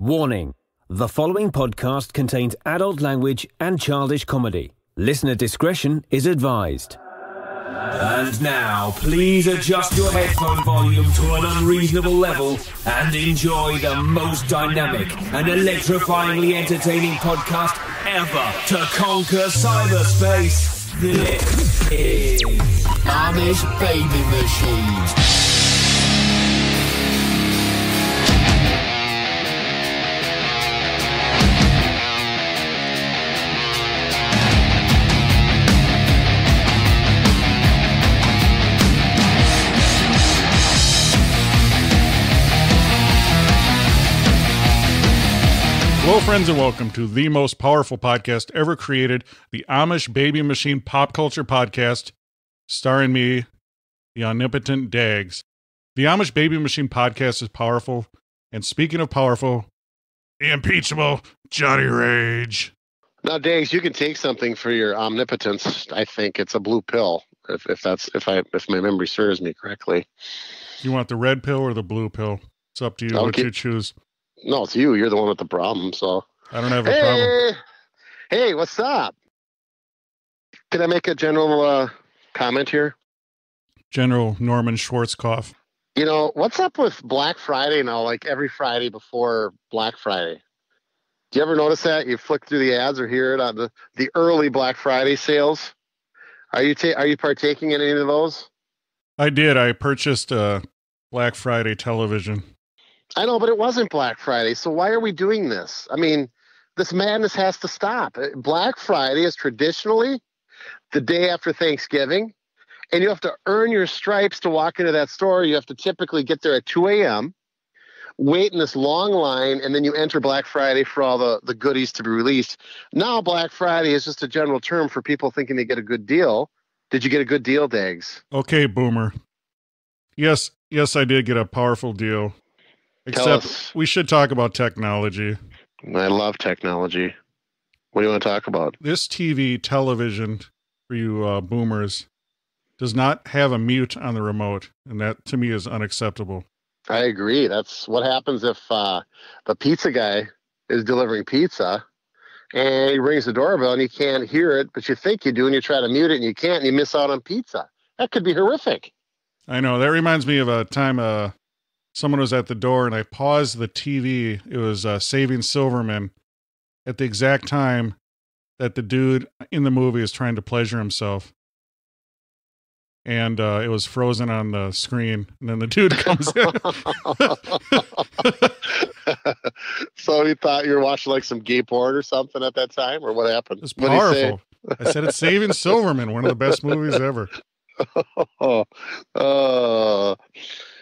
Warning The following podcast contains adult language and childish comedy. Listener discretion is advised. And now, please adjust your headphone volume to an unreasonable level and enjoy the most dynamic and electrifyingly entertaining podcast ever to conquer cyberspace. This is Amish Baby Machine. Hello, friends, and welcome to the most powerful podcast ever created, the Amish Baby Machine Pop Culture Podcast, starring me, the omnipotent Dags. The Amish Baby Machine Podcast is powerful, and speaking of powerful, the impeachable Johnny Rage. Now, Dags, you can take something for your omnipotence. I think it's a blue pill, if, if that's if I if my memory serves me correctly. You want the red pill or the blue pill? It's up to you I'll what get- you choose. No, it's you. You're the one with the problem. So, I don't have a problem. hey, hey, what's up? Can I make a general uh, comment here? General Norman Schwarzkopf. You know, what's up with Black Friday now? Like every Friday before Black Friday. Do you ever notice that? You flick through the ads or hear it on the, the early Black Friday sales. Are you ta- are you partaking in any of those? I did. I purchased a Black Friday television. I know, but it wasn't Black Friday. So why are we doing this? I mean, this madness has to stop. Uh, Black Friday is traditionally the day after Thanksgiving, and you have to earn your stripes to walk into that store. You have to typically get there at 2 a.m., wait in this long line, and then you enter Black Friday for all the, the goodies to be released. Now, Black Friday is just a general term for people thinking they get a good deal. Did you get a good deal, Dags? Okay, boomer. Yes, yes, I did get a powerful deal. Except we should talk about technology. I love technology. What do you want to talk about? This TV television for you uh, boomers does not have a mute on the remote, and that to me is unacceptable. I agree. That's what happens if uh, the pizza guy is delivering pizza and he rings the doorbell and you can't hear it, but you think you do and you try to mute it and you can't and you miss out on pizza. That could be horrific. I know that reminds me of a time uh, someone was at the door and I paused the TV. It was uh, Saving Silverman at the exact time that the dude in the movie is trying to pleasure himself. And uh, it was frozen on the screen. And then the dude comes in. so he thought you were watching like some gay porn or something at that time, or what happened? It's What'd he say? powerful. I said it's Saving Silverman, one of the best movies ever. Oh, uh,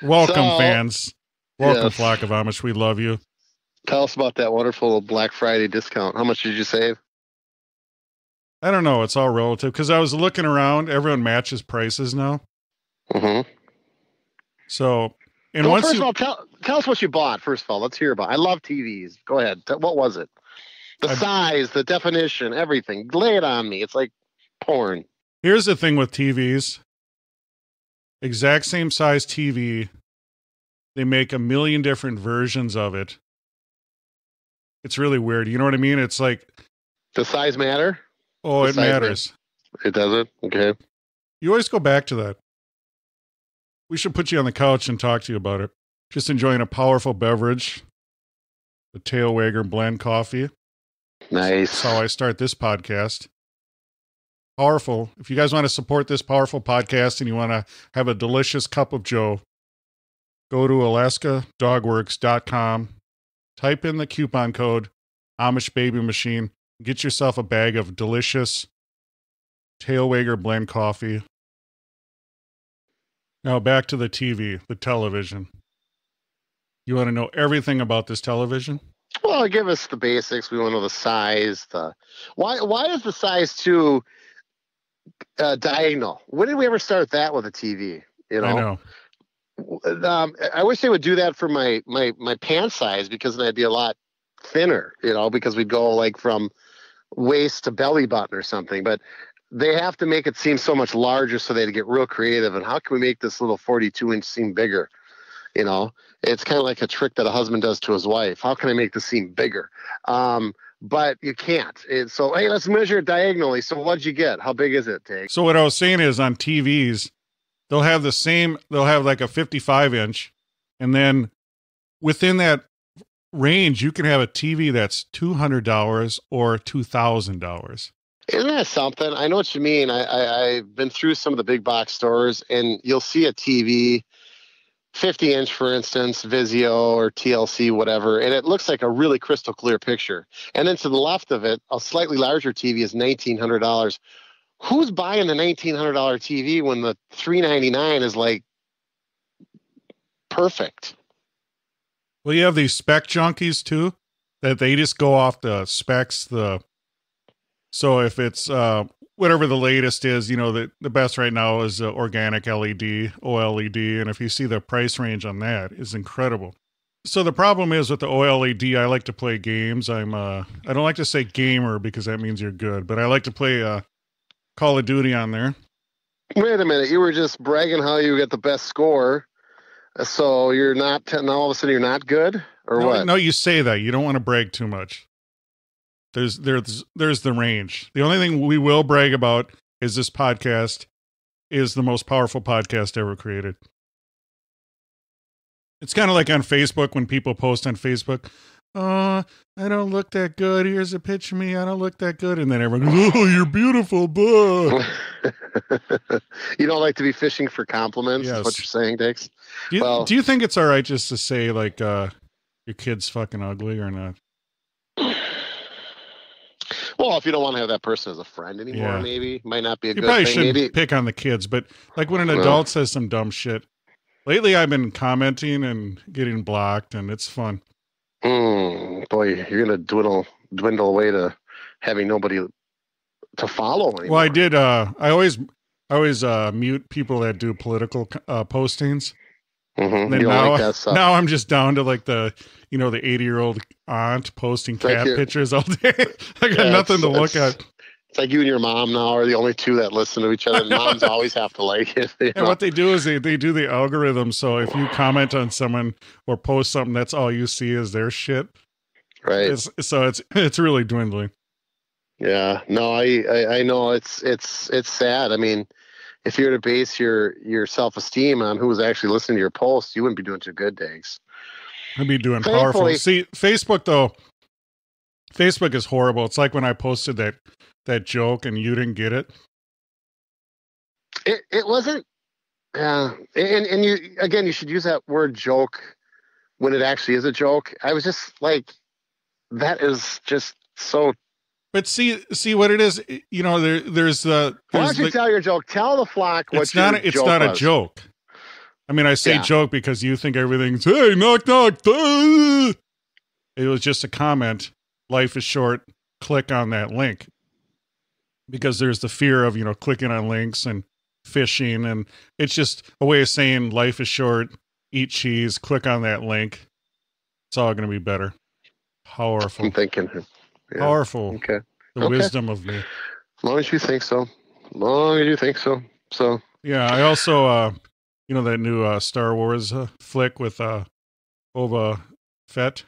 Welcome, So- fans. Welcome, Yes. flock of Amish. We love you. tell us about that wonderful Black Friday discount. How much did you save? I don't know. It's all relative because I was looking around. Everyone matches prices now. Mm-hmm. So, and well, once first you, of all, tell, tell us what you bought. First of all, let's hear about. I love TVs. Go ahead. What was it? The I- size, the definition, everything. Lay it on me. It's like porn. here's the thing with TVs exact same size TV, they make a million different versions of it. It's really weird. You know what I mean? It's like, Does size matter? oh, it matters. It doesn't. Okay. You always go back to that. We should put you on the couch and talk to you about it. Just enjoying a powerful beverage, the Tailwager blend coffee. Nice. That's how I start this podcast. Powerful. If you guys want to support this powerful podcast and you want to have a delicious cup of Joe, go to alaskadogworks.com, type in the coupon code Amish Baby Machine, get yourself a bag of delicious Tailwager blend coffee. Now back to the TV, the television. You want to know everything about this television? Well, give us the basics. We want to know the size. The why? Why is the size too uh, diagonal? When did we ever start that with a TV? You I know. know. Um, I wish they would do that for my my my pant size because then I'd be a lot thinner. You know, because we'd go like from waist to belly button or something. But they have to make it seem so much larger so they'd get real creative. And how can we make this little 42 inch seem bigger? You know, it's kind of like a trick that a husband does to his wife. How can I make this seem bigger? Um, but you can't. It, so hey, let's measure it diagonally. So what'd you get? How big is it, Take? So what I was saying is on TVs, they'll have the same. They'll have like a 55 inch, and then within that range, you can have a TV that's two hundred dollars or two thousand dollars. Isn't that something? I know what you mean. I, I I've been through some of the big box stores, and you'll see a TV 50 inch, for instance, Vizio or TLC, whatever, and it looks like a really crystal clear picture. And then to the left of it, a slightly larger TV is $1,900. Who's buying the $1,900 TV when the 399 is like perfect? Well, you have these spec junkies too, that they just go off the specs. The so if it's uh, whatever the latest is, you know, the, the best right now is uh, organic LED, OLED. And if you see the price range on that is incredible. So the problem is with the OLED, I like to play games. I'm uh I don't like to say gamer because that means you're good, but I like to play uh Call of Duty on there. Wait a minute. You were just bragging how you get the best score. So you're not, now all of a sudden you're not good or no, what? No, you say that. You don't want to brag too much. There's there's there's the range. The only thing we will brag about is this podcast is the most powerful podcast ever created. It's kind of like on Facebook when people post on Facebook, "Oh, I don't look that good. Here's a picture of me. I don't look that good," and then everyone goes, "Oh, you're beautiful." Buh. you don't like to be fishing for compliments, Yes. is what you're saying, Dix? Do you, Well- do you think it's all right just to say like uh, your kid's fucking ugly or not? Well, if you don't want to have that person as a friend anymore, Yeah. maybe might not be a You good probably thing. shouldn't Maybe pick on the kids, but like when an adult says some dumb shit. Lately, I've been commenting and getting blocked, and it's fun. Mm, boy, you're gonna dwindle dwindle away to having nobody to follow anymore. Well, I did. Uh, I always, I always uh, mute people that do political uh, postings. Mhm, And then now, like now I'm just down to like the, you know, the 80 year old aunt posting cat you. pictures all day. I got Yeah, nothing to look at. It's like you and your mom now are the only two that listen to each other. And moms always have to like it. you And know? what they do is they, they do the algorithm. So if you comment on someone or post something, that's all you see is their shit. right? It's, so it's it's really dwindling. Yeah, no, I, I I know it's it's it's sad. I mean, if you were to base your your self esteem on who was actually listening to your posts, you wouldn't be doing too good, Diggs. I'd be doing powerful. See, Facebook though, Facebook is horrible. It's like when I posted that that joke and you didn't get it. It it wasn't. Uh, yeah, and and you again, you should use that word joke when it actually is a joke. I was just like, that is just so. But see, see what it is. You know, there there's the Why there's don't you the, tell your joke? Tell the flock what it's not a, it's not a joke. I mean, I say Yeah. joke because you think everything's hey knock knock. duh." It was just a comment. Life is short. Click on that link because there's the fear of you know clicking on links and phishing, and it's just a way of saying life is short. Eat cheese. Click on that link. It's all going to be better. Powerful, I'm thinking. Yeah. powerful. Okay. The Okay. wisdom of me. As long as you think so. As long as you think so. So Yeah, I also uh you know that new uh Star Wars uh, flick with uh Boba Fett.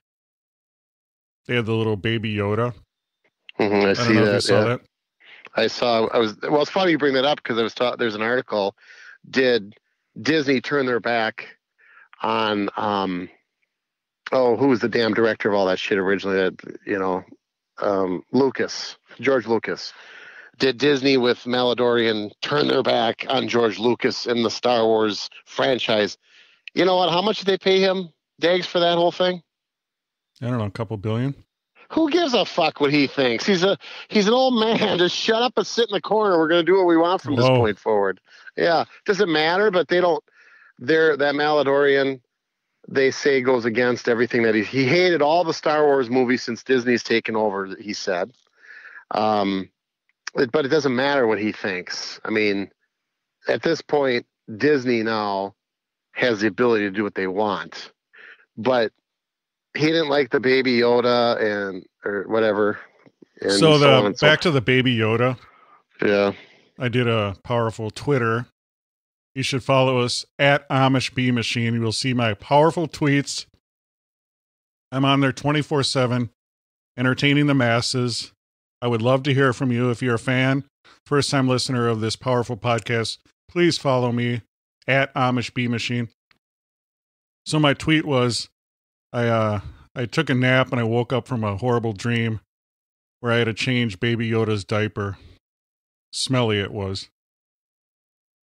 They had the little baby Yoda. mhm, I, I, see don't know if that. saw yeah. that. I saw. I was. Well, it's funny you bring that up because I was. Ta- there's an article. Did Disney turn their back on? um Oh, who was the damn director of all that shit originally? That you know, um Lucas, George Lucas. Did Disney with Mandalorian turn their back on George Lucas in the Star Wars franchise? You know what? How much did they pay him, Dags, for that whole thing? I don't know, a couple billion. Who gives a fuck what he thinks? He's a he's an old man. Just shut up and sit in the corner. We're gonna do what we want from this point forward. Yeah, doesn't matter. But they don't. They're that Mandalorian. They say goes against everything that he he hated all the Star Wars movies since Disney's taken over. He said, um, it- but it doesn't matter what he thinks. I mean, at this point, Disney now has the ability to do what they want, but he didn't like the baby Yoda and or whatever. And so the so- back to the baby Yoda. yeah, I did a powerful Twitter. you should follow us at Amish Bee Machine. You will see my powerful tweets. I'm on there 24 7, entertaining the masses. I would love to hear from you. If you're a fan, first time listener of this powerful podcast, please follow me at Amish Bee Machine. So my tweet was I uh I took a nap and I woke up from a horrible dream where I had to change baby Yoda's diaper. Smelly it was.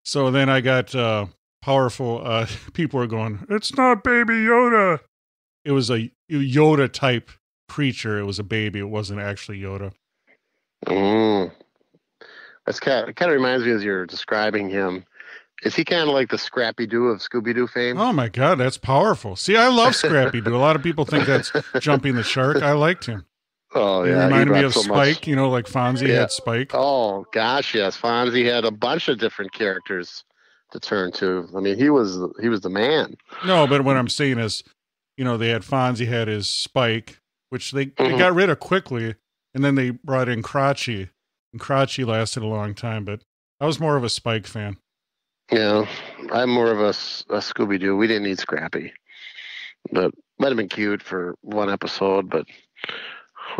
So then I got uh powerful uh people were going, "It's not baby Yoda." It was a Yoda type creature. It was a baby. It wasn't actually Yoda. Mm. That's kind of, it kind of reminds me as you're describing him. Is he kind of like the Scrappy Doo of Scooby Doo fame? Oh my god, that's powerful. See, I love Scrappy Doo. A lot of people think that's jumping the shark. I liked him. Oh He yeah, he reminded me of so Spike, much- you know, like Fonzie Yeah. had Spike. Oh gosh, yes. Fonzie had a bunch of different characters to turn to. I mean, he was he was the man. No, but what I'm saying is, you know, they had Fonzie had his Spike, which they, they Mhm. got rid of quickly, and then they brought in Crotchy, and Crotchy lasted a long time. But I was more of a Spike fan. Yeah, I'm more of a, a Scooby Doo. We didn't need Scrappy, but might have been cute for one episode. But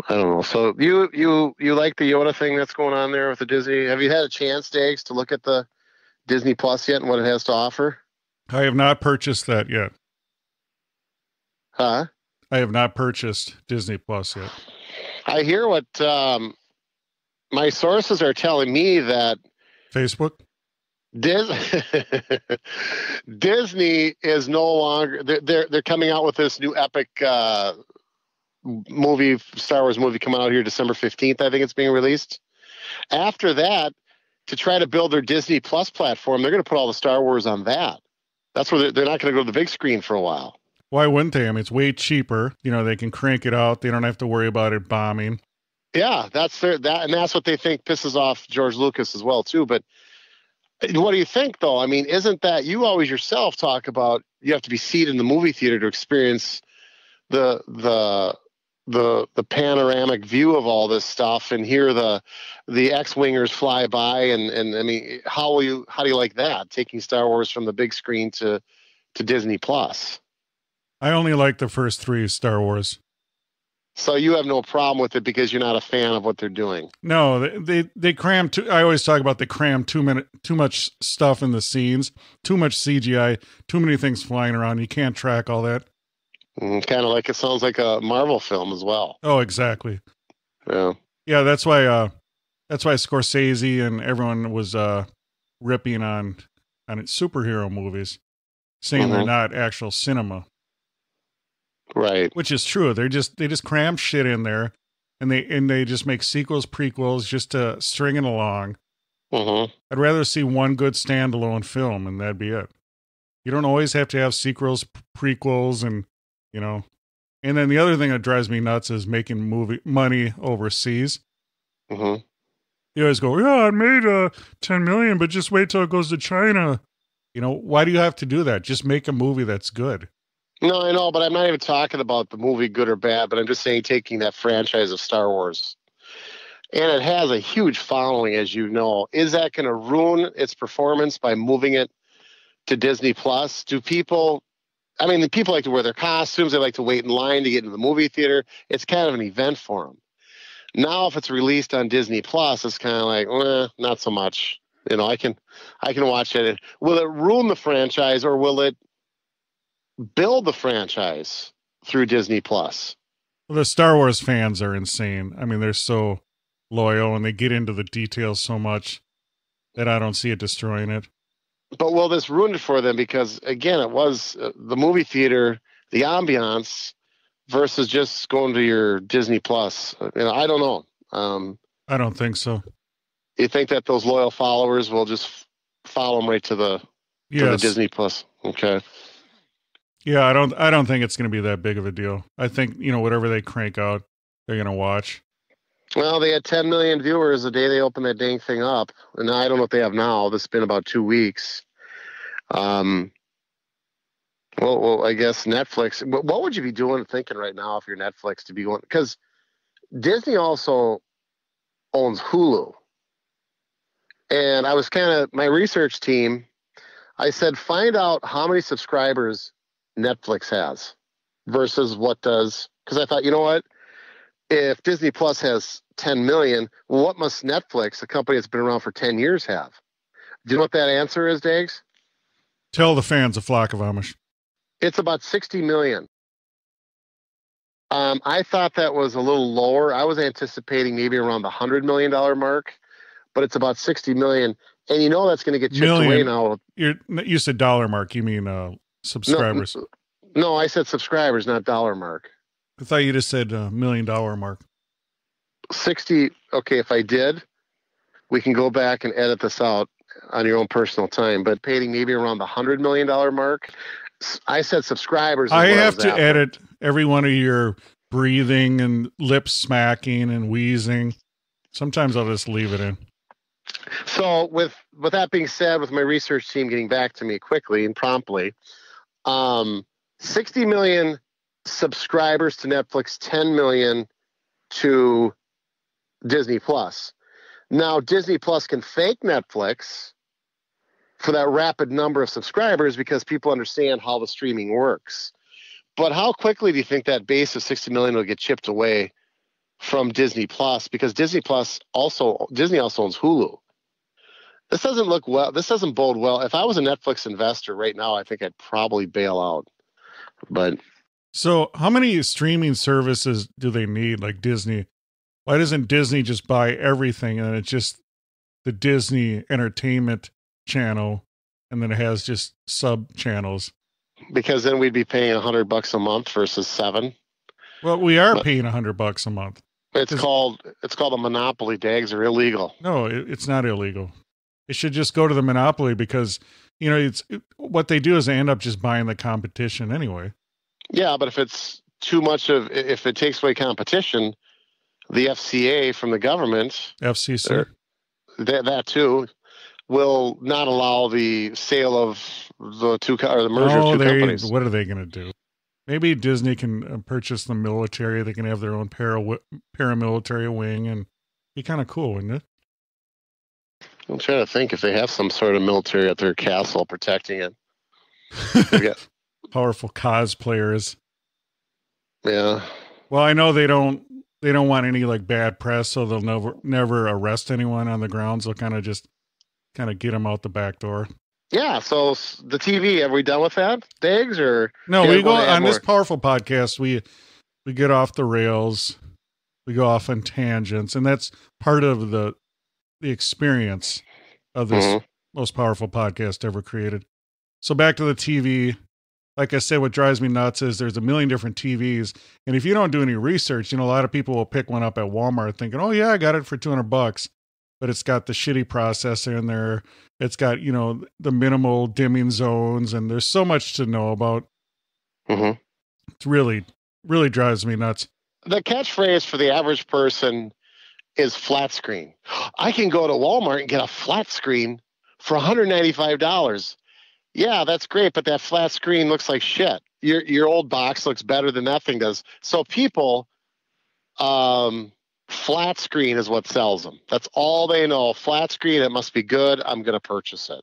I don't know. So you you you like the Yoda thing that's going on there with the Disney? Have you had a chance, Dags, to look at the Disney Plus yet and what it has to offer? I have not purchased that yet. Huh? I have not purchased Disney Plus yet. I hear what um, my sources are telling me that Facebook. Dis- Disney is no longer they're, they're coming out with this new epic uh, movie Star Wars movie coming out here December 15th I think it's being released. After that to try to build their Disney Plus platform they're going to put all the Star Wars on that. That's where they're, they're not going to go to the big screen for a while. Why wouldn't they? I mean, it's way cheaper. You know, they can crank it out. They don't have to worry about it bombing. Yeah, that's their that, and that's what they think pisses off George Lucas as well too. But what do you think though? I mean, isn't that you always yourself talk about you have to be seated in the movie theater to experience the the the the panoramic view of all this stuff and hear the the X-wingers fly by and and I mean, how will you how do you like that taking Star Wars from the big screen to to Disney Plus? I only like the first three Star Wars. So you have no problem with it because you're not a fan of what they're doing. No, they they, they cram too. I always talk about they cram too minute too much stuff in the scenes, too much CGI, too many things flying around. You can't track all that. kind of like it sounds like a Marvel film as well. Oh, exactly. Yeah. Yeah, that's why. Uh, that's why Scorsese and everyone was uh ripping on on superhero movies, saying they're Mhm. not actual cinema. Right. which is true. They're just they just cram shit in there, and they and they just make sequels, prequels, just to string it along. hmm I'd rather see one good standalone film, and that'd be it. You don't always have to have sequels, prequels, and you know. And then the other thing that drives me nuts is making movie money overseas. hmm You always go, yeah, it made uh, ten million, but just wait till it goes to China. You know, why do you have to do that? Just make a movie that's good. No, I know, but I'm not even talking about the movie, good or bad. But I'm just saying, taking that franchise of Star Wars, and it has a huge following, as you know. Is that going to ruin its performance by moving it to Disney Plus? Do people? I mean, the people like to wear their costumes. They like to wait in line to get into the movie theater. It's kind of an event for them. Now, if it's released on Disney Plus, it's kind of like, eh, not so much. You know, I can, I can watch it. Will it ruin the franchise, or will it build the franchise through Disney Plus? Well, the Star Wars fans are insane. I mean, they're so loyal and they get into the details so much that I don't see it destroying it. But will this ruin it for them? Because again, it was uh, the movie theater, the ambiance, versus just going to your Disney Plus. You know, I don't know. Um, I don't think so. you think that those loyal followers will just follow them right to the to the Disney Plus? Okay. Yeah, I don't I don't think it's going to be that big of a deal. I think, you know, whatever they crank out, they're going to watch. Well, they had 10 million viewers the day they opened that dang thing up, and I don't know what they have now. This has been about two weeks. Um, well, well, I guess Netflix. What would you be doing, thinking right now, if you're Netflix, to be going? Because Disney also owns Hulu, and I was kind of my research team. I said, find out how many subscribers Netflix has versus what does, because I thought, you know what? If Disney Plus has 10 million, what must Netflix, a company that's been around for 10 years, have? Do you know what that answer is, Dags? Tell the fans a flock of Amish. It's about 60 million. Um, I thought that was a little lower. I was anticipating maybe around the $100 million mark, but it's about 60 million. And you know that's going to get chipped Million. away now. You're, you said dollar mark. You mean uh, subscribers? No, no, I said subscribers, not dollar mark. I thought you just said uh, million dollar mark. 60 okay if i did we can go back and edit this out on your own personal time but paying maybe around the hundred million dollar mark I said subscribers I have was to edit every one of your breathing and lip smacking and wheezing. Sometimes I'll just leave it in. so with with that being said with my research team getting back to me quickly and promptly um 60 million subscribers to netflix 10 million to disney plus. Now disney plus can thank netflix for that rapid number of subscribers because people understand how the streaming works. But how quickly do you think that base of 60 million will get chipped away from disney plus? Because disney plus also disney also owns hulu this doesn't look well. This doesn't bode well. If I was a Netflix investor right now, I think I'd probably bail out. But So, how many streaming services do they need? Like Disney? Why doesn't Disney just buy everything and it's just the Disney Entertainment channel, and then it has just sub channels? because then we'd be paying a hundred bucks a month versus seven. Well, we are But- paying a hundred bucks a month. It's called it's called a monopoly. Dags are illegal. No, it, it's not illegal. It should just go to the monopoly because you know it's it, what they do is they end up just buying the competition anyway. Yeah, but if it's too much of if it takes away competition, the FCA from the government FCC. That that too will not allow the sale of the two or the merger oh, of two they, companies. what are they going to do? Maybe Disney can uh, purchase the military. They can have their own para paramilitary wing, and be kind of cool, wouldn't it? I'm trying to think if they have some sort of military at their castle protecting it. Yeah. Powerful cosplayers. Yeah. Well, I know they don't. They don't want any like bad press, so they'll never never arrest anyone on the grounds. They'll kind of just kind of get them out the back door. Yeah. So the TV, have we done with that, Diggs? Or No, we go on this powerful podcast. We we get off the rails. We go off on tangents, and that's part of the the experience of this Mhm. most powerful podcast ever created. So back to the TV. Like I said, what drives me nuts is there's a million different TVs, and if you don't do any research, you know a lot of people will pick one up at Walmart thinking, "Oh yeah, I got it for 200 bucks," but it's got the shitty processor in there. It's got you know the minimal dimming zones, and there's so much to know about. Mhm. It's really, really drives me nuts. the catchphrase for the average person is flat screen. I can go to Walmart and get a flat screen for $195. Yeah, that's great, but that flat screen looks like shit. Your your old box looks better than that thing does. So people um flat screen is what sells them. That's all they know. Flat screen, it must be good. I'm going to purchase it.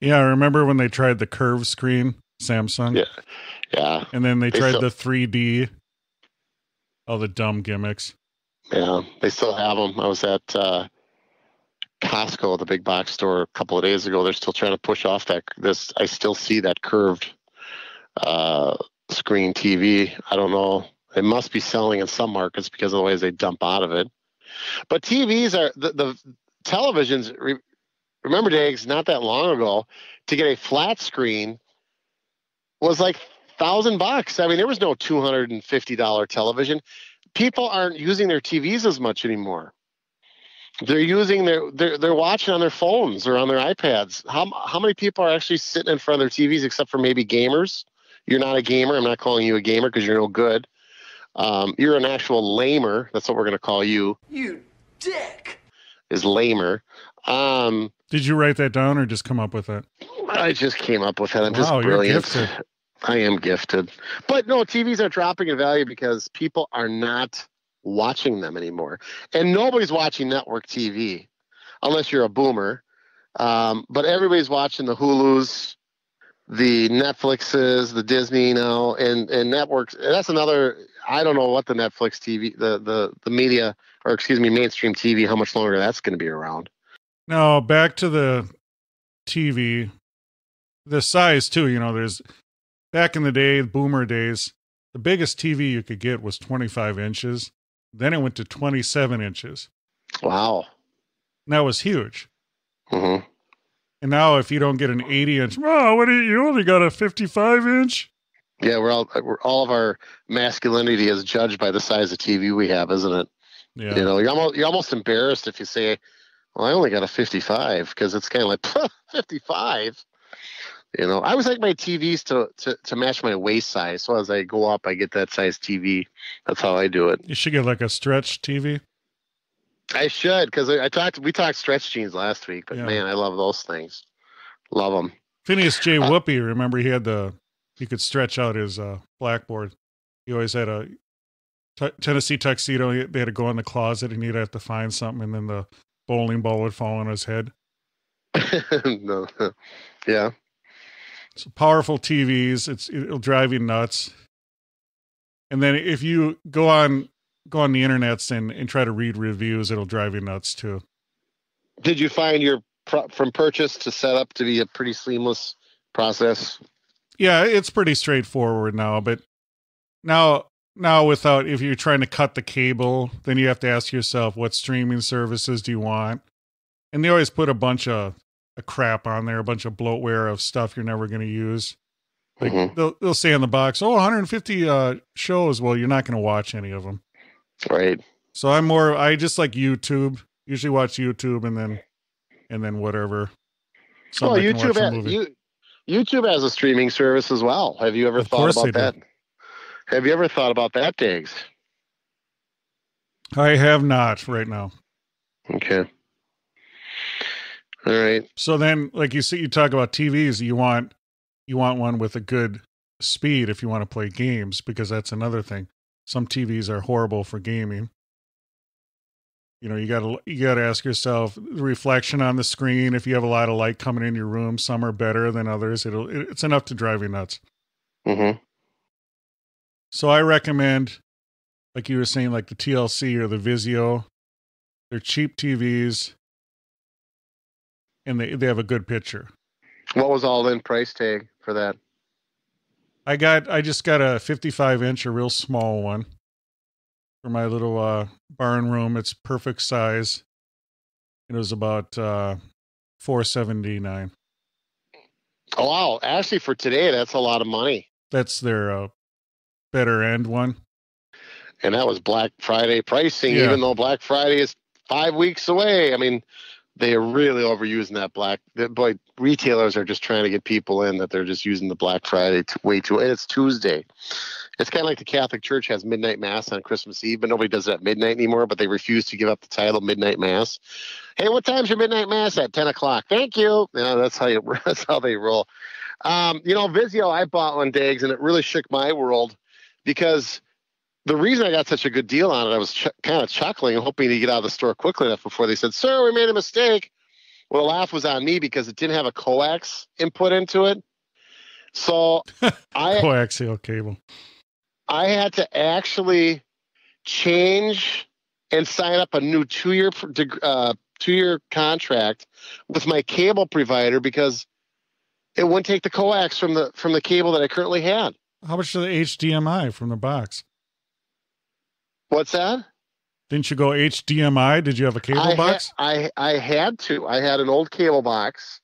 Yeah, I remember when they tried the curved screen, Samsung, Yeah. Yeah. and then they They tried still- the 3D. All the dumb gimmicks. Yeah, they still have them. I was at uh, Costco, the big box store, a couple of days ago. They're still trying to push off that. This I still see that curved uh, screen TV. I don't know. It must be selling in some markets because of the ways they dump out of it. But TVs are the, the televisions. Re, remember, Dags, not that long ago, to get a flat screen was like thousand bucks. I mean, there was no two hundred and fifty dollar television people aren't using their TVs as much anymore. They're using their they're they're watching on their phones or on their iPads. How how many people are actually sitting in front of their TVs except for maybe gamers? You're not a gamer. I'm not calling you a gamer because you're no good. Um, you're an actual lamer. That's what we're going to call you. You dick! Is lamer. Um, Did you write that down or just come up with it? I just came up with it. I'm just Wow, you're brilliant. I am gifted. But no, TVs are dropping in value because people are not watching them anymore. And nobody's watching network TV unless you're a boomer Um, but everybody's watching the Hulu's, the Netflixes, the Disney you now, and and networks. That's another. I don't know what the Netflix TV, the the the media, or excuse me, mainstream TV, how much longer that's going to be around. No, back to the TV, the size too. You know, there's back in the day, the boomer days, the biggest TV you could get was 25 inches. Then it went to 27 inches. Wow. And that was huge. hmm And now, if you don't get an 80 inch, oh, what do you, you only got a 55 inch? Yeah, we're all we're, all of our masculinity is judged by the size of TV we have, isn't it? Yeah. You know, you're almost you're almost embarrassed if you say, "Well, I only got a 55," because it's kind of like 55. You know, I always like my TVs to, to to match my waist size. So as I go up, I get that size TV. That's how I do it. You should get like a stretch TV. I should because I, I talked. We talked stretch jeans last week, but Yeah. man, I love those things. Love them. Phineas J. Uh, Whoopee, remember he had the, he could stretch out his uh, blackboard. He always had a t- Tennessee tuxedo. He- They had to go in the closet and he'd have to find something, and then the bowling ball would fall on his head. no, yeah. So powerful TVs, it's it'll drive you nuts. And then if you go on go on the internets and, and try to read reviews, it'll drive you nuts too. Did you find your from purchase to set up to be a pretty seamless process? Yeah, it's pretty straightforward now, but now now without if you're trying to cut the cable, then you have to ask yourself what streaming services do you want? And they always put a bunch of a crap on there, a bunch of bloatware of stuff you're never going to use. Like Mhm. they'll they'll say on the box, "Oh, 150 uh shows." Well, you're not going to watch any of them. Right. So I'm more I just like YouTube. Usually watch YouTube and then and then whatever. Well, Somebody can YouTube has, you, YouTube has a streaming service as well. Have you ever Of thought about that? Have you ever thought about that, Diggs? I have not right now. Okay. All right. So then, like you see, you talk about TVs. You want you want one with a good speed if you want to play games because that's another thing. Some TVs are horrible for gaming. You know, you gotta you gotta ask yourself the reflection on the screen. If you have a lot of light coming in your room, some are better than others. It'll it- it's enough to drive you nuts. Mm-hmm. So I recommend, like you were saying, like the TLC or the Vizio. They're cheap TVs, and they they have a good picture. What was all in price tag for that? I got I just got a 55 inch, a real small one for my little uh barn room. It's perfect size. It was about uh 479. Oh wow! Actually, for today, that's a lot of money. That's their uh better end one. And that was Black Friday pricing, Yeah. even though Black Friday is five weeks away. I mean, they are really overusing that black. Boy, retailers are just trying to get people in that they're just using the Black Friday t- way too. And it's Tuesday. It's kind of like the Catholic Church has midnight mass on Christmas Eve, but nobody does it at midnight anymore. But they refuse to give up the title midnight mass. Hey, what time's your midnight mass at? Ten o'clock. Thank you. Yeah, that's how you. That's how they roll. Um, you know, Vizio, I bought one, Dags, and it really shook my world because the reason I got such a good deal on it, I was ch- kind of chuckling and hoping to get out of the store quickly enough before they said, "Sir, we made a mistake." Well, the laugh was on me because it didn't have a coax input into it. So I Coaxial cable. I had to actually change and sign up a new two year uh, two year contract with my cable provider because it wouldn't take the coax from the from the cable that I currently had. How much is the HDMI from the box? What's that? Didn't you go HDMI? Did you have a cable I ha- box? I I had to. I had an old cable box,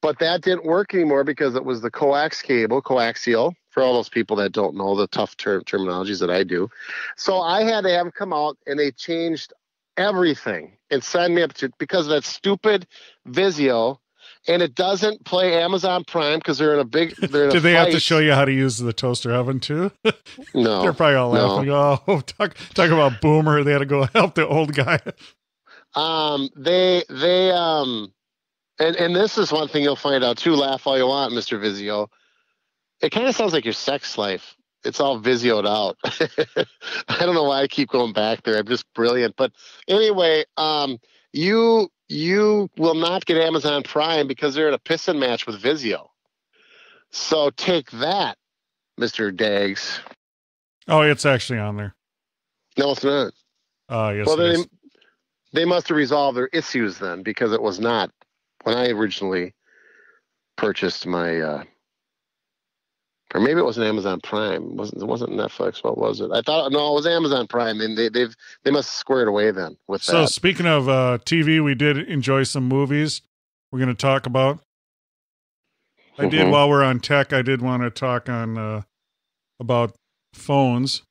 but that didn't work anymore because it was the coax cable, coaxial. For all those people that don't know the tough term terminologies that I do, so I had to have them come out and they changed everything and signed me up to because of that stupid Vizio, and it doesn't play Amazon Prime because they're in a big. They're in a Did they have to show you how to use the toaster oven too? No, They're probably all no. laughing. Oh, talk talk about boomer. They had to go help the old guy. Um, they they um, and and this is one thing you'll find out too. Laugh all you want, Mister Vizio. It kind of sounds like your sex life. It's all Vizioed out. I don't know why I keep going back there. I'm just brilliant. But anyway, um, you you will not get Amazon Prime because they're in a pissing match with Vizio. So take that, Mister Dags. Oh, it's actually on there. No, it's not. Uh, yes. well, is. they must have resolved their issues then because it was not when I originally purchased my. uh or maybe it wasn't Amazon Prime. It wasn't it wasn't Netflix? What was it? I thought no, it was Amazon Prime, and they, they've they must have squared away then with So that. speaking of uh, TV, we did enjoy some movies. We're going to talk about. I did Mhm. while we're on tech. I did want to talk on uh, about phones.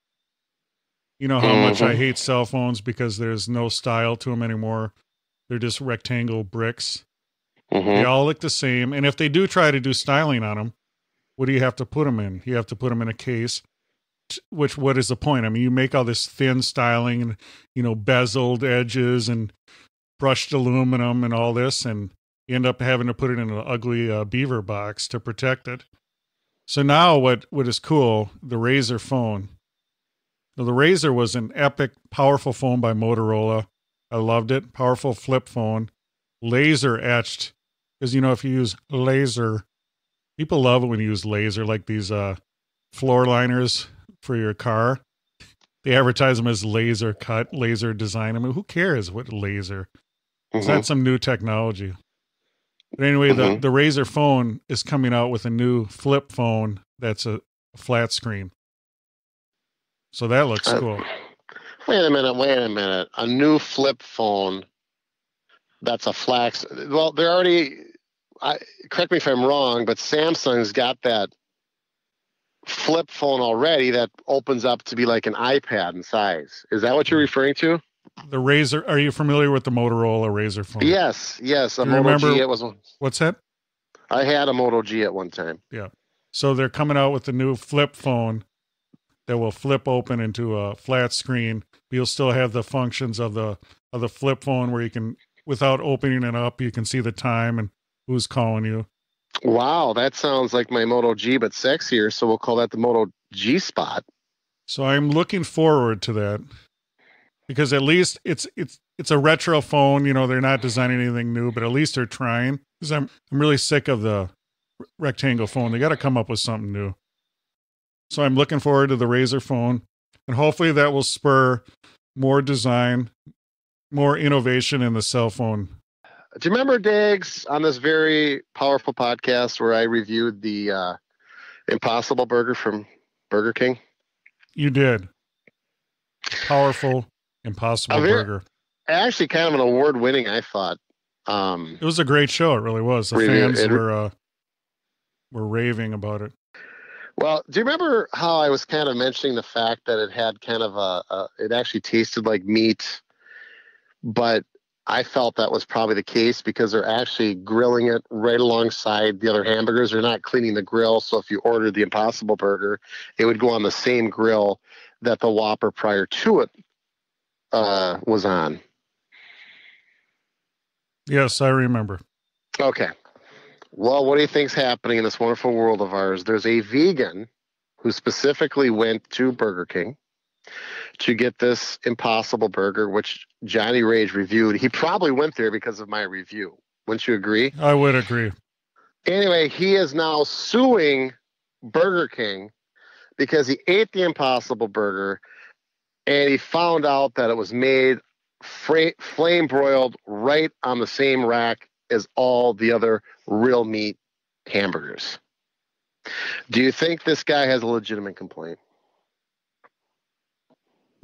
You know how much I Mhm. hate cell phones because there's no style to them anymore. They're just rectangle bricks. They Mhm. all look the same. And if they do try to do styling on them, what do you have to put them in? You have to put them in a case. Which what is the point? I mean, you make all this thin styling and you know bezeled edges and brushed aluminum and all this, and you end up having to put it in an ugly uh, beaver box to protect it. So now, what what is cool? The Razr phone. Now, the Razr was an epic, powerful phone by Motorola. I loved it. Powerful flip phone, laser etched. Because you know, if you use laser, people love it when you use laser, like these uh, floor liners for your car. They advertise them as laser cut, laser design. I mean, who cares what laser? Is Mhm. that some new technology? But anyway, the, Mhm. the Razr phone is coming out with a new flip phone that's a, flat screen. So that looks Uh, cool. Wait a minute, wait a minute. A new flip phone that's a flax. Well, they're already, I, correct me if I'm wrong, but Samsung's got that flip phone already that opens up to be like an iPad in size. Is that what you're referring to? The Razr. are you familiar with the Motorola Razor phone? Yes, yes. A Moto remember- G. It was. What's that? I had a Moto G at one time. Yeah. So they're coming out with the new flip phone that will flip open into a flat screen. But you'll still have the functions of the of the flip phone where you can, without opening it up, you can see the time and who's calling you. Wow, that sounds like my Moto G, but sexier. So we'll call that the Moto G Spot. So I'm looking forward to that because at least it's it's it's a retro phone. You know, they're not designing anything new, but at least they're trying. Because I'm I'm really sick of the rectangle phone. They got to come up with something new. So I'm looking forward to the Razr phone, and hopefully that will spur more design, more innovation in the cell phone. Do you remember Diggs on this very powerful podcast where I reviewed the uh, Impossible Burger from Burger King? You did powerful, impossible very- burger. Actually, kind of an award-winning, I thought. Um, It was a great show. It really was. The fans it- were uh, were raving about it. well, do you remember how I was kind of mentioning the fact that it had kind of a, a it actually tasted like meat, but I felt that was probably the case because they're actually grilling it right alongside the other hamburgers. They're not cleaning the grill, so if you ordered the Impossible Burger, it would go on the same grill that the Whopper prior to it uh, was on. Yes, I remember. Okay. Well, what do you think's happening in this wonderful world of ours? There's a vegan who specifically went to Burger King to get this impossible burger, which Johnny Rage reviewed. He probably went there because of my review. Wouldn't you agree? I would agree. Anyway, he is now suing Burger King because he ate the impossible burger and he found out that it was made fra- flame broiled right on the same rack as all the other real meat hamburgers. Do you think this guy has a legitimate complaint?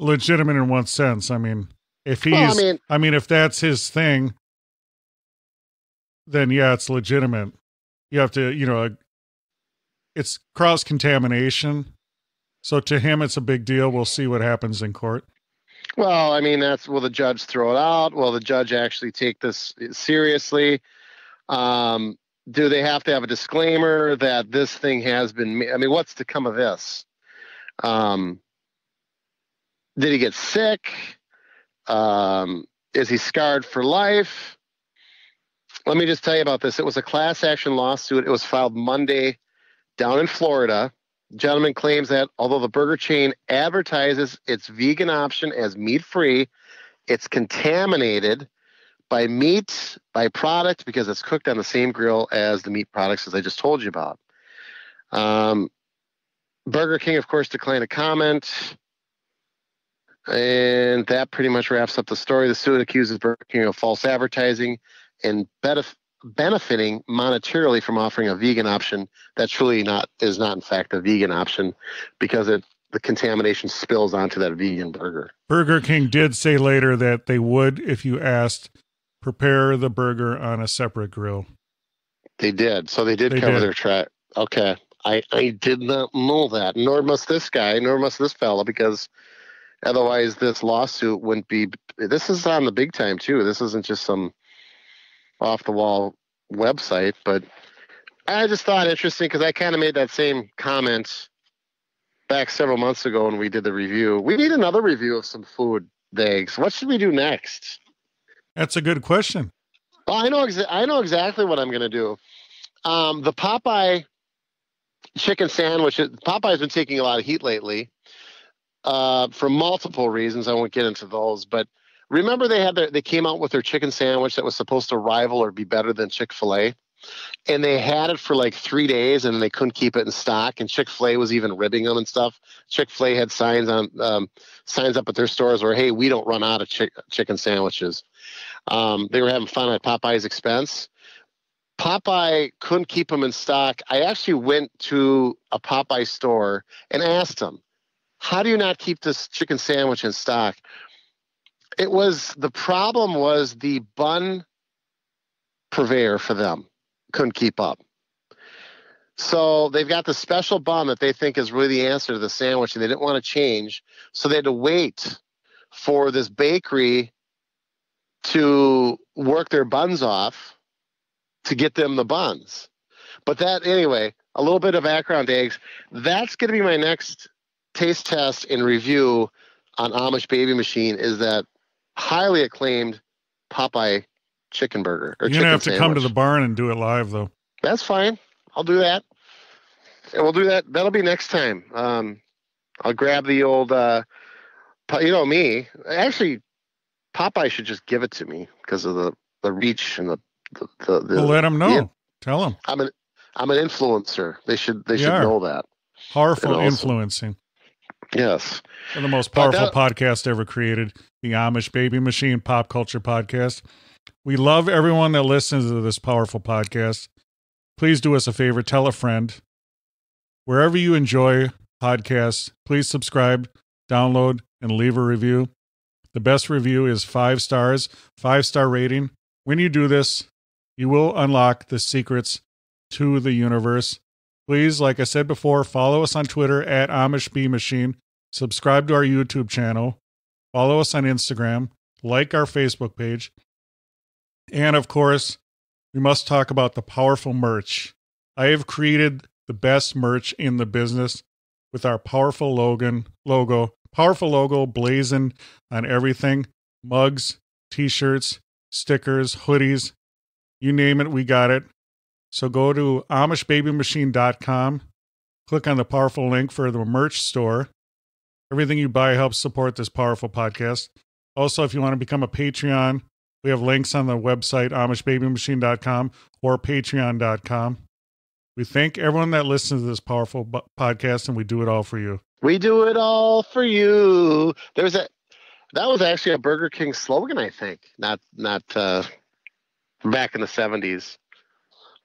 Legitimate in one sense. I mean, if he's, Well, I I mean- mean, if that's his thing, then yeah, it's legitimate. You have to, you know, it's cross contamination. So to him, it's a big deal. We'll see what happens in court. Well, I mean, that's will the judge throw it out? Will the judge actually take this seriously? Um, do they have to have a disclaimer that this thing has been? I mean, what's to come of this? Um, did he get sick? Um, is he scarred for life? Let me just tell you about this. It was a class action lawsuit. It was filed Monday down in Florida. Gentleman claims that although the burger chain advertises its vegan option as meat free, it's contaminated by meat, by product, because it's cooked on the same grill as the meat products as I just told you about. Um, Burger King, of course, declined to comment. And that pretty much wraps up the story. The suit accuses Burger King of false advertising and benef- benefiting monetarily from offering a vegan option that truly not is not in fact a vegan option because it the contamination spills onto that vegan burger. Burger King did say later that they would, if you asked, prepare the burger on a separate grill. They did. So they did They cover did. their track. Okay. I, I did not know that. Nor must this guy, nor must this fella, because otherwise this lawsuit wouldn't be. This is on the big time, too. This isn't just some off the wall website, but I just thought interesting because I kind of made that same comment back several months ago when we did the review. We need another review of some food, Dags. What should we do next? That's a good question. Oh, I know. Exa- I know exactly what I'm going to do. Um, the Popeye chicken sandwich. Popeye's been taking a lot of heat lately uh, for multiple reasons. I won't get into those, but remember they had their, they came out with their chicken sandwich that was supposed to rival or be better than Chick Fil A, and they had it for like three days, and they couldn't keep it in stock. And Chick Fil A was even ribbing them and stuff. Chick Fil A had signs on um, signs up at their stores where, "Hey, we don't run out of chick- chicken sandwiches." Um, they were having fun at Popeye's expense. Popeye couldn't keep them in stock. I actually went to a Popeye store and asked them, "How do you not keep this chicken sandwich in stock?" It was the problem was the bun purveyor for them couldn't keep up. So they've got the special bun that they think is really the answer to the sandwich, and they didn't want to change. So they had to wait for this bakery to work their buns off to get them the buns. But that anyway, a little bit of background eggs. That's going to be my next taste test and review on Amish Baby Machine. Is that highly acclaimed Popeye chicken burger or You're gonna have to come to the barn and do it live, though. That's fine. I'll do that. And we'll do that. That'll be next time. Um, I'll grab the old, uh, you know me. Actually, Popeye should just give it to me because of the, the reach and the the, the, the Well, let them know. yeah. Tell them. I'm an I'm an influencer. They should they should are. know that. Powerful influencing. Yes. We're the most powerful that- podcast ever created, the Amish Baby Machine Pop Culture Podcast. We love everyone that listens to this powerful podcast. Please do us a favor, tell a friend. Wherever you enjoy podcasts, please subscribe, download, and leave a review. The best review is five stars, five star rating. When you do this, you will unlock the secrets to the universe. Please, like I said before, follow us on Twitter at Amish Bee Machine subscribe to our YouTube channel, follow us on Instagram, like our Facebook page, and of course, we must talk about the powerful merch. I have created the best merch in the business with our powerful Logan logo, powerful logo blazoned on everything mugs, t shirts, stickers, hoodies, you name it, we got it. So go to AmishBabyMachine.com, click on the powerful link for the merch store. Everything you buy helps support this powerful podcast. Also, if you want to become a Patreon, we have links on the website, AmishBabyMachine.com or Patreon.com. We thank everyone that listens to this powerful podcast, and we do it all for you. We do it all for you. There's a that was actually a Burger King slogan, I think. Not not uh back in the seventies.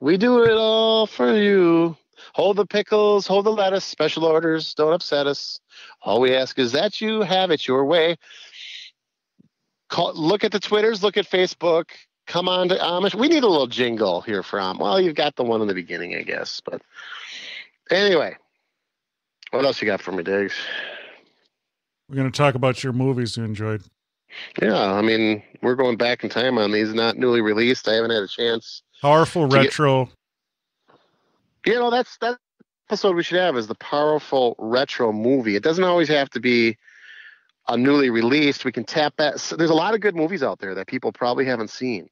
We do it all for you. Hold the pickles, hold the lettuce, special orders, don't upset us. All we ask is that you have it your way. Call, look at the Twitters, look at Facebook. Come on to Amish. We need a little jingle here from. Well, you've got the one in the beginning, I guess. But anyway, what else you got for me, Diggs? We're going to talk about your movies you enjoyed. Yeah, I mean, we're going back in time on these, not newly released. I haven't had a chance. Powerful To get- retro. You know, that's that episode we should have is the powerful retro movie. It doesn't always have to be a newly released. We can tap that. There's a lot of good movies out there that people probably haven't seen,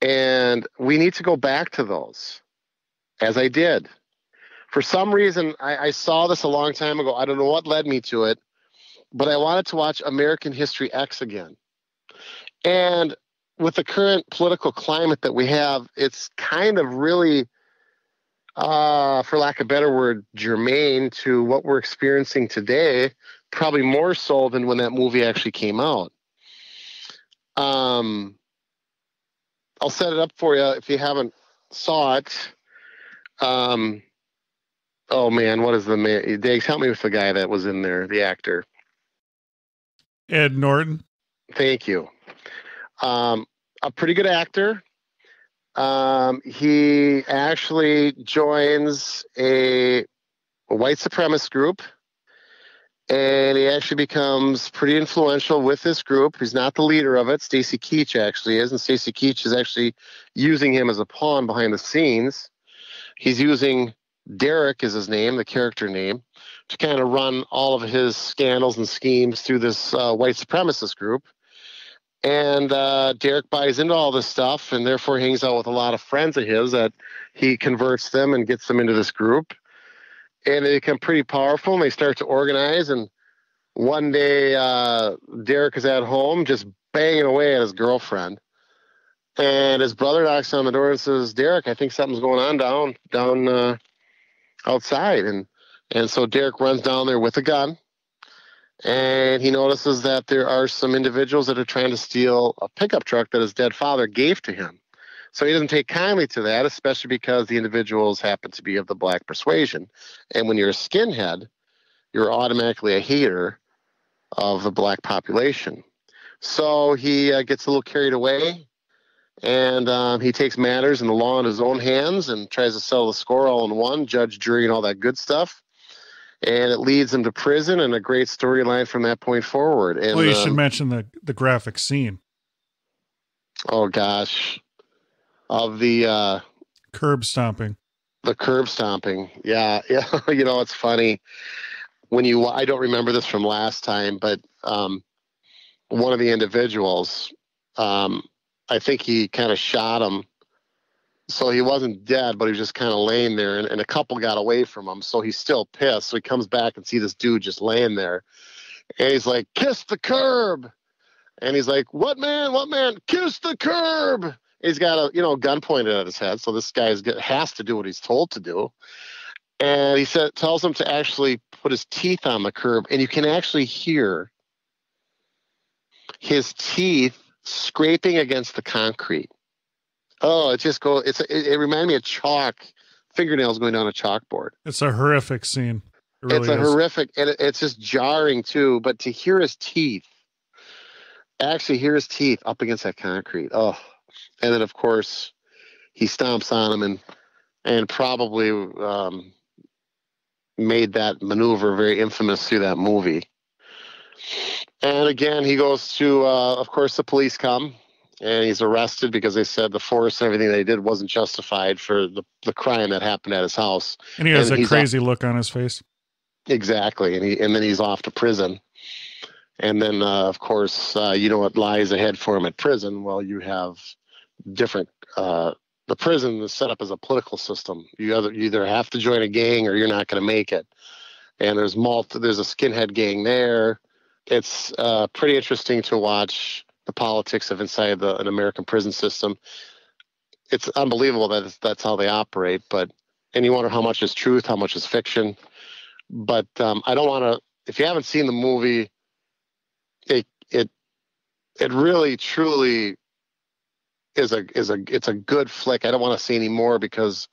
and we need to go back to those, as I did. For some reason, I, I saw this a long time ago. I don't know what led me to it, but I wanted to watch American History X again. And with the current political climate that we have, it's kind of really, uh, for lack of a better word, germane to what we're experiencing today. Probably more so than when that movie actually came out. Um, I'll set it up for you if you haven't saw it. Um, oh man, what is the man? Diggs, help me with the guy that was in there, the actor. Ed Norton. Thank you. Um, a pretty good actor. Um, he actually joins a, a white supremacist group and he actually becomes pretty influential with this group. He's not the leader of it. Stacy Keach actually is, and Stacy Keach is actually using him as a pawn behind the scenes. He's using Derek is his name, the character name, to kind of run all of his scandals and schemes through this uh, white supremacist group. And uh, Derek buys into all this stuff and therefore hangs out with a lot of friends of his that he converts them and gets them into this group. And they become pretty powerful and they start to organize. And one day uh, derek is at home just banging away at his girlfriend. And his brother knocks on the door and says derek i think something's going on down down uh, outside. And and so derek runs down there with a gun and he notices that there are some individuals that are trying to steal a pickup truck that his dead father gave to him so he doesn't take kindly to that, especially because the individuals happen to be of the black persuasion. And when you're a skinhead, you're automatically a hater of the black population. So he uh, gets a little carried away and um, he takes matters in the law in his own hands and tries to settle the score all in one judge, jury, and all that good stuff. And it leads him to prison and a great storyline from that point forward. And, well, you um, should mention the, the graphic scene. Oh, gosh of the uh, curb stomping. The curb stomping. Yeah, yeah. you know, it's funny when you. I don't remember this from last time, but um, one of the individuals, um, I think he kind of shot him. So he wasn't dead, but he was just kind of laying there, and, and a couple got away from him. So he's still pissed. So he comes back and see this dude just laying there, and he's like, "Kiss the curb," and he's like, "What man? What man? Kiss the curb." he's got a you know gun pointed at his head so this guy has to do what he's told to do and he said tells him to actually put his teeth on the curb and you can actually hear his teeth scraping against the concrete oh it's just go it's it, it reminded me of chalk fingernails going down a chalkboard. It's a horrific scene. It really it's a is. horrific and it, it's just jarring too but to hear his teeth actually hear his teeth up against that concrete oh. And then of course he stomps on him and and probably um, made that maneuver very infamous through that movie. And again, he goes to, uh, of course, the police come and he's arrested because they said the force and everything they did wasn't justified for the, the crime that happened at his house. And he has and a crazy off, look on his face. Exactly. And he, and then he's off to prison. And then, uh, of course, uh, you know what lies ahead for him at prison? Well, you have different. Uh, the prison is set up as a political system. You either you either have to join a gang or you're not going to make it. And there's multi, there's a skinhead gang there. It's uh, pretty interesting to watch the politics of inside the, an American prison system. It's unbelievable that that's how they operate. But and you wonder how much is truth, how much is fiction. But um, I don't want to. If you haven't seen the movie, it it it really truly is a is a it's a good flick. I don't want to say any more because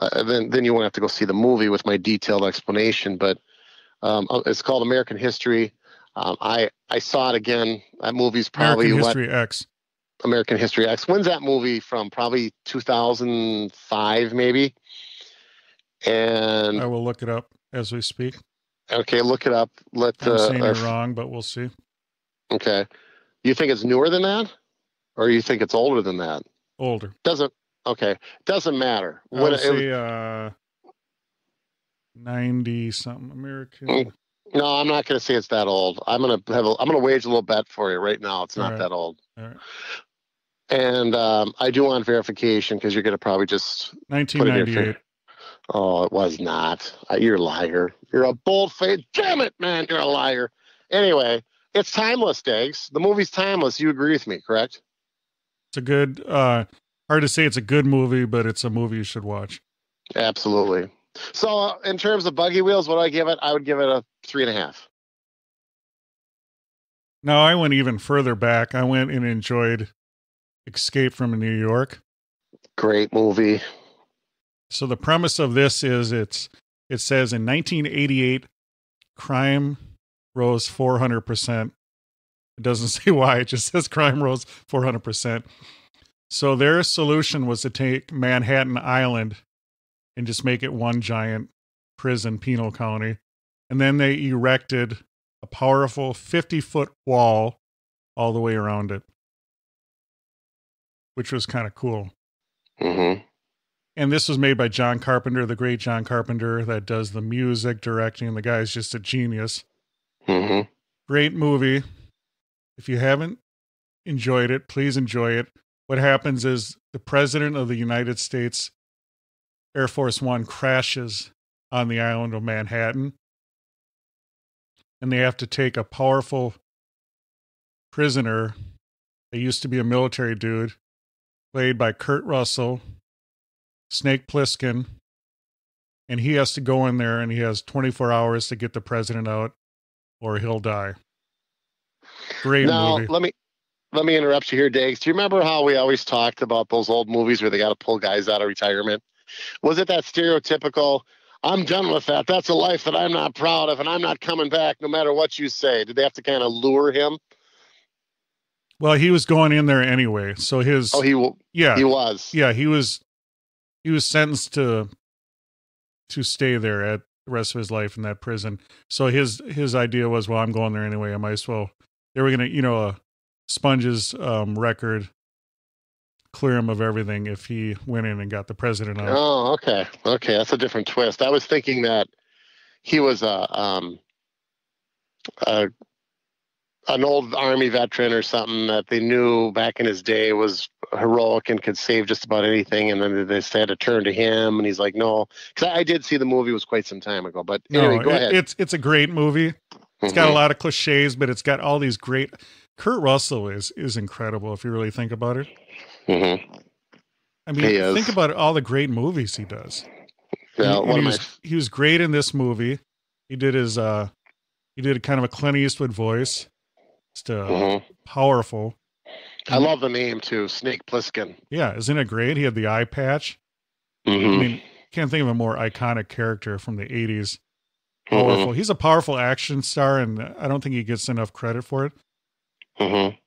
uh, then then you won't have to go see the movie with my detailed explanation. But um, uh, it's called American History. Um, I I saw it again. That movie's probably American History what, X. American History X. When's that movie from? Probably 2005, maybe. And I will look it up as we speak. Okay, look it up. Let I'm uh, saying it wrong, but we'll see. Okay, you think it's newer than that? or you think it's older than that? Older. Doesn't okay. Doesn't matter. I would say it, uh, ninety something American. No, I'm not going to say it's that old. I'm going to have. A, I'm going to wage a little bet for you right now. It's not right. that old. All right. And um, I do want verification because you're going to probably just 1998. Oh, it was not. You're a liar. You're a bold face. Damn it, man. You're a liar. Anyway, it's timeless, Dags. The movie's timeless. You agree with me, correct? It's a good. uh Hard to say it's a good movie, but it's a movie you should watch. Absolutely. So, uh, in terms of buggy wheels, what do I give it? I would give it a three and a half. No, I went even further back. I went and enjoyed Escape from New York. Great movie. So the premise of this is it's it says in 1988 crime rose 400%. It doesn't say why, it just says crime rose 400%. So their solution was to take Manhattan Island and just make it one giant prison penal colony. And then they erected a powerful 50 foot wall all the way around it, which was kind of cool. hmm And this was made by John Carpenter, the great John Carpenter that does the music, directing. The guy's just a genius. hmm Great movie. If you haven't enjoyed it, please enjoy it. What happens is the president of the United States Air Force One crashes on the island of Manhattan. And they have to take a powerful prisoner that used to be a military dude, played by Kurt Russell, Snake Plissken, and he has to go in there and he has 24 hours to get the president out or he'll die. Great Now, movie. let me let me interrupt you here, Diggs. Do you remember how we always talked about those old movies where they got to pull guys out of retirement? Was it that stereotypical? I'm done with that. That's a life that I'm not proud of, and I'm not coming back no matter what you say. Did they have to kind of lure him? Well, he was going in there anyway. So his Oh, he w- yeah, he was. yeah, he was he was sentenced to to stay there at the rest of his life in that prison. So his his idea was, well, I'm going there anyway. I might as well. They were gonna, you know, uh, Sponge's um, record clear him of everything if he went in and got the president out. Oh, okay, okay, that's a different twist. I was thinking that he was a um a an old army veteran or something that they knew back in his day was heroic and could save just about anything, and then they had to turn to him, and he's like, no, because I, did see the movie it was quite some time ago. But anyway, no, go it- ahead. it's it's a great movie. It's got a Mhm. lot of cliches, but it's got all these great. Kurt Russell is is incredible if you really think about it. Mhm. I mean, He is. think about all the great movies he does. Yeah, And one of he, my was, he was great in this movie. He did his uh he did kind of a Clint Eastwood voice. Just uh, mhm. powerful. I love the name too, Snake Plissken. Yeah, isn't it great? He had the eye patch. I Mhm. mean, can't think of a more iconic character from the 80s. Mhm. Powerful. He's a powerful action star and I don't think he gets enough credit for it. Mhm.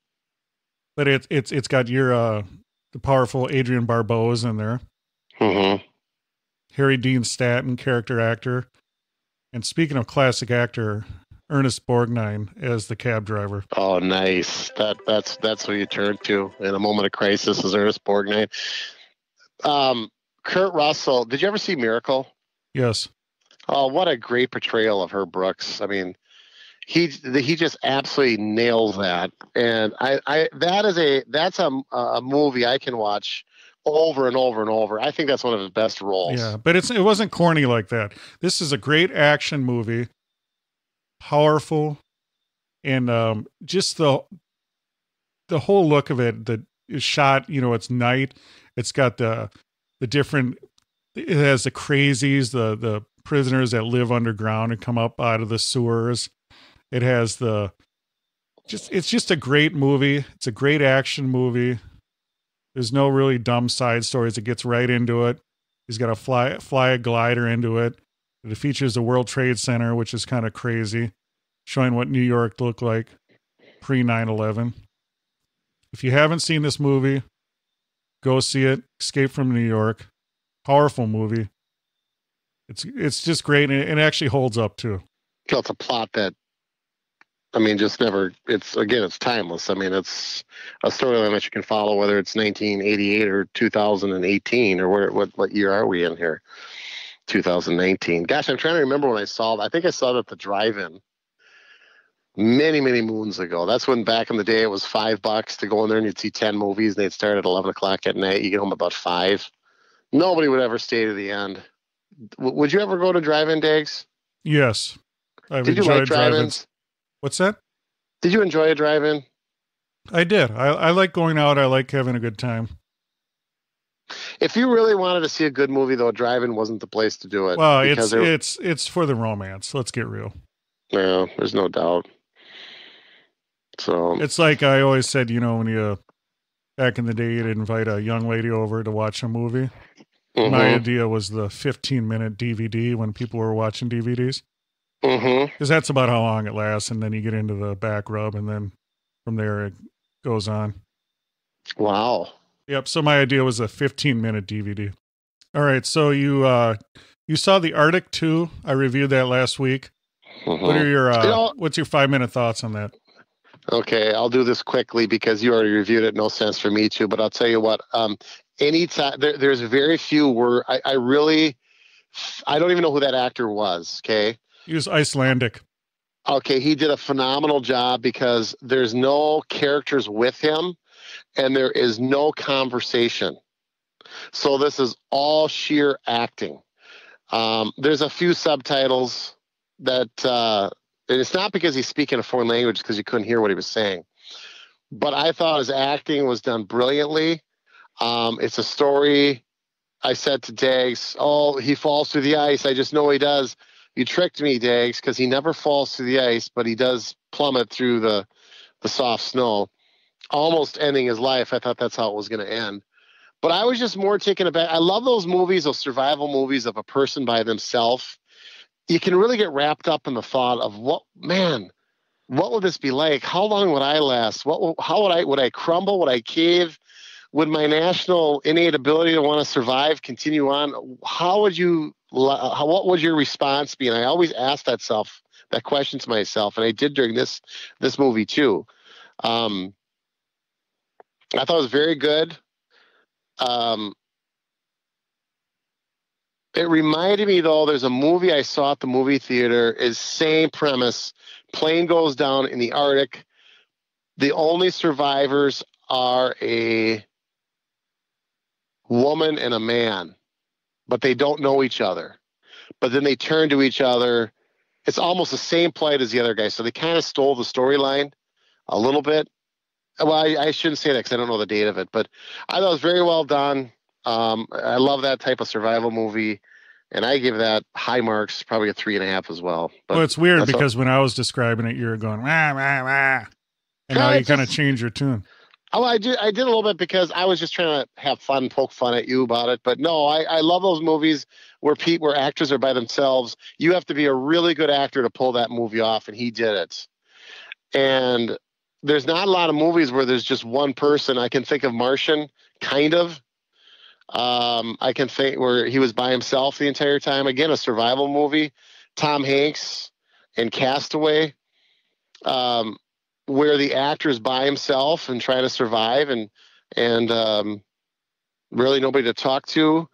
But it's it's it's got your uh the powerful Adrienne Barbeau is in there. Mhm. Harry Dean Stanton, character actor. And speaking of classic actor, Ernest Borgnine as the cab driver. Oh, nice. That that's that's who you turn to in a moment of crisis. Is Ernest Borgnine. Um, Kurt Russell. Did you ever see Miracle? Yes. Oh, what a great portrayal of Herb Brooks. I mean, he he just absolutely nails that. And I, I that is a that's a a movie I can watch over and over and over. I think that's one of his best roles. Yeah, but it's it wasn't corny like that. This is a great action movie, powerful, and um, just the the whole look of it. The shot, you know, it's night. It's got the the different. It has the crazies, the the prisoners that live underground and come up out of the sewers. It has the just. It's just a great movie. It's a great action movie. There's no really dumb side stories. It gets right into it. He's got to fly fly a glider into it. It features the World Trade Center, which is kind of crazy, showing what New York looked like pre 9/11. If you haven't seen this movie, go see it. Escape from New York, powerful movie. It's it's just great, and it, actually holds up too. So it's a plot that I mean just never it's again it's timeless. I mean it's a storyline that you can follow whether it's 1988 or 2018 or where what what year are we in here? 2019. Gosh, I'm trying to remember when I saw it. I think I saw it at the drive-in many many moons ago. That's when back in the day it was five bucks to go in there and you'd see 10 movies and they'd start at 11 o'clock at night. You get home about five. Nobody would ever stay to the end. W- would you ever go to drive-in days? Yes, I've Did you like drive-ins. drive-ins? What's that? Did you enjoy a drive-in? I did. I, I like going out. I like having a good time. If you really wanted to see a good movie, though, driving wasn't the place to do it. Well, it's there- it's it's for the romance. Let's get real. yeah, there's no doubt. So It's like I always said, you know, when you back in the day, you'd invite a young lady over to watch a movie. My mhm, idea was the 15 minute DVD when people were watching DVDs, mhm. because that's about how long it lasts, and then you get into the back rub, and then from there it goes on. wow. Yep. So my idea was a 15 minute DVD. All right. So you uh you saw the Arctic 2. I reviewed that last week. Mhm. What are your uh, You know- what's your five minute thoughts on that? Okay, I'll do this quickly because you already reviewed it. No sense for me to, but I'll tell you what. Um, anytime there, there's very few where I, I really, I don't even know who that actor was. Okay, He was Icelandic. okay, he did a phenomenal job because there's no characters with him, and there is no conversation. So this is all sheer acting. Um, there's a few subtitles that uh, and it's not because he's speaking a foreign language because you couldn't hear what he was saying. But I thought his acting was done brilliantly. Um, it's a story. I said to Dags, "Oh, he falls through the ice. I just know he does." You tricked me, Dags, because he never falls through the ice, but he does plummet through the the soft snow, almost ending his life. I thought that's how it was going to end. But I was just more taken aback. I love those movies, those survival movies of a person by themselves. You can really get wrapped up in the thought of what man what would this be like? How long would i last? What how would i would i crumble? Would i cave? Would my national innate ability to want to survive continue on? How would you how, what would your response be and i always ask that self that question to myself and i did during this this movie too um i thought it was very good um it reminded me though, there's a movie I saw at the movie theater, is same premise. Plane goes down in the Arctic. The only survivors are a woman and a man, but they don't know each other. But then they turn to each other. It's almost the same plight as the other guy. So they kind of stole the storyline a little bit. Well, I, I shouldn't say that because I don't know the date of it, but I thought it was very well done. Um, I love that type of survival movie, and I give that high marks, probably a three and a half as well. But well, it's weird that's all- because when I was describing it, you were going rah rah rah, and now you kind of change your tune. Oh, I did, I did a little bit because I was just trying to have fun, poke fun at you about it. But no, I, I love those movies where Pete, where actors are by themselves. You have to be a really good actor to pull that movie off, and he did it. And there's not a lot of movies where there's just one person. I can think of Martian, kind of. Um, I can think where he was by himself the entire time. Again, a survival movie. Tom Hanks and Castaway, um, where the actor is by himself and trying to survive, and and um, really nobody to talk to.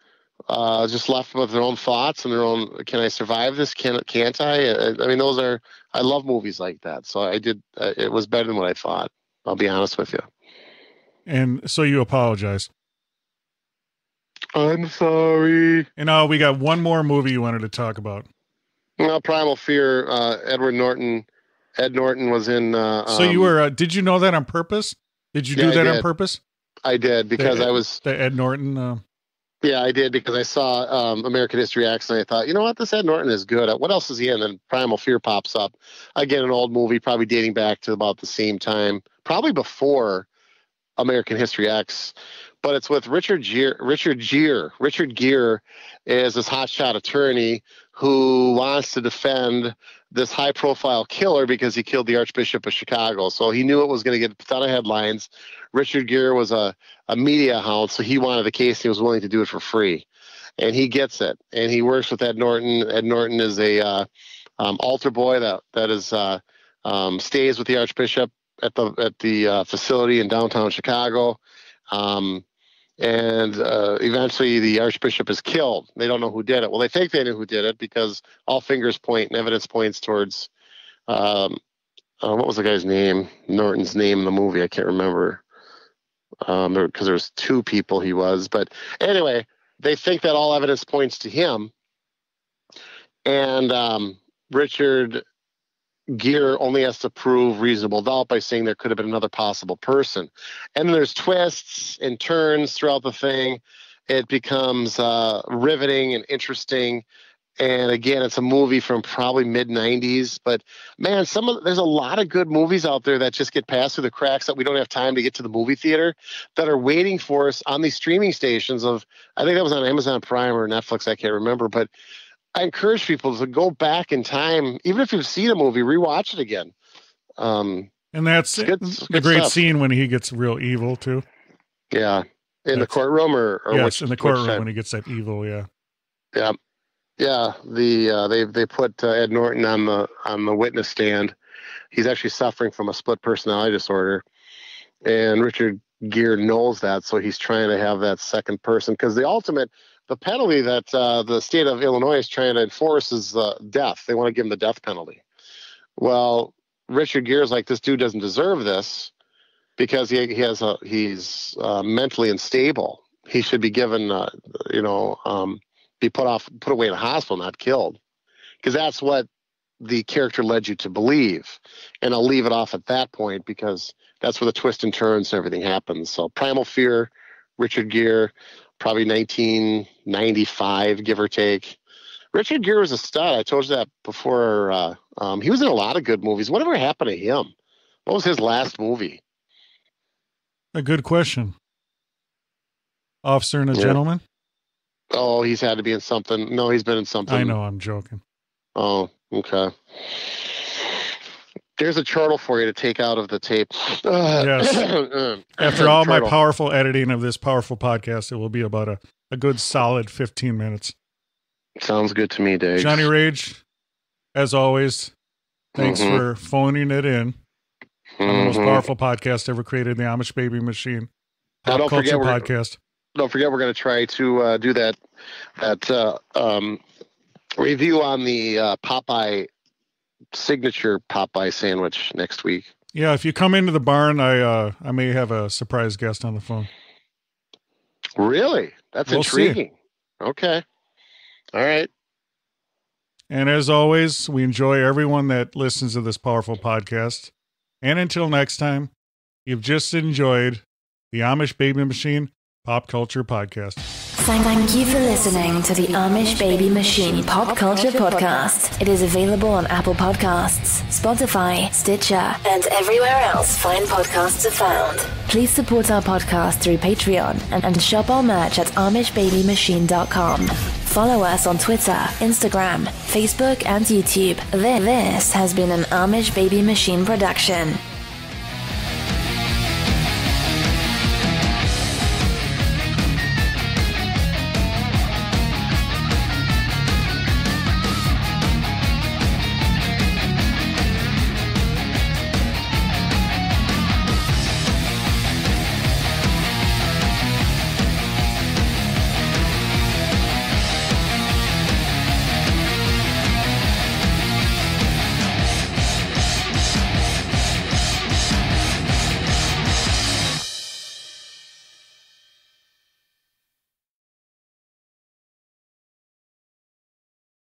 Uh, just left with their own thoughts and their own. Can I survive this? Can can't I? I, I mean, those are. I love movies like that. So I did. Uh, it was better than what I thought. I'll be honest with you. And so you apologize. I'm sorry. And now we got one more movie you wanted to talk about. Well, Primal Fear. Uh, Edward Norton. Ed Norton was in. Uh, so you um, were? Uh, did you know that on purpose? Did you Yeah, do that on purpose? I did because The- I was. The Ed Norton. Uh, Yeah, I did because I saw um, American History X and I thought, you know what, this Ed Norton is good. What else is he in? And Primal Fear pops up. Again, an old movie, probably dating back to about the same time, probably before American History X. But it's with Richard Gere. Richard Gere. Richard Gere is this hotshot attorney who wants to defend this high-profile killer because he killed the Archbishop of Chicago. So he knew it was going to get a ton of headlines. Richard Gere was a a media hound, so he wanted the case. He was willing to do it for free, and he gets it. And he works with Ed Norton. Ed Norton is a uh, um, altar boy that that is uh, um, stays with the Archbishop at the at the uh, facility in downtown Chicago. Um, and uh, eventually, the Archbishop is killed. They don't know who did it. Well, they think they knew who did it because all fingers point and evidence points towards um, uh, what was the guy's name? Norton's name in the movie. I can't remember um because there was two people he was but anyway they think that all evidence points to him and um richard Gere only has to prove reasonable doubt by saying there could have been another possible person. And then there's twists and turns throughout the thing. It becomes uh, riveting and interesting. And again, it's a movie from probably mid '90s. But man, some of there's a lot of good movies out there that just get passed through the cracks that we don't have time to get to the movie theater that are waiting for us on these streaming stations. Of I think that was on Amazon Prime or Netflix. I can't remember, but I encourage people to go back in time, even if you've seen a movie, rewatch it again. Um, and that's good- the good great stuff. scene when he gets real evil too. yeah, in the courtroom or, or yes, which, in the courtroom when he gets that evil. Yeah. Yeah, yeah. The uh, they they put uh, Ed Norton on the on the witness stand. He's actually suffering from a split personality disorder, and Richard Gere knows that, so he's trying to have that second person because the ultimate the penalty that uh, the state of Illinois is trying to enforce is uh, death. They want to give him the death penalty. Well, Richard Gere's like this dude doesn't deserve this because he he has a he's uh, mentally unstable. He should be given uh, you know. Um, be put off, put away in a hospital, not killed, because that's what the character led you to believe. And I'll leave it off at that point because that's where the twist and turns and everything happens. So Primal Fear, Richard Gere, probably 1995, give or take. Richard Gere was a stud. I told you that before. Uh, um, he was in a lot of good movies. Whatever happened to him? What was his last movie? A good question. Officer and a Yeah. gentleman. Oh, he's had to be in something. No, he's been in something. I know. I'm joking. Oh, okay. There's a chortle for you to take out of the tape. Yes. After all my powerful editing of this powerful podcast, it will be about a, a good solid 15 minutes. Sounds good to me, Dave. Johnny Rage, as always, thanks Mhm. for phoning it in on the most Mhm. powerful podcast ever created, the Amish Baby Machine. Pop don't Culture forget Podcast. Don't forget, we're going to try to uh, do that that uh, um, review on the uh, Popeye signature Popeye sandwich next week. Yeah, if you come into the barn, I uh, I may have a surprise guest on the phone. Really? That's We'll see. intriguing. Okay. All right. And as always, we enjoy everyone that listens to this powerful podcast. And until next time, you've just enjoyed the Amish Baby Machine Pop Culture Podcast. Thank you for listening to the Amish Baby Machine Pop Culture Podcast. It is available on Apple Podcasts, Spotify, Stitcher, and everywhere else fine podcasts are found. Please support our podcast through Patreon and, and shop our merch at AmishBabyMachine.com. Follow us on Twitter, Instagram, Facebook, and YouTube. This has been an Amish Baby Machine production.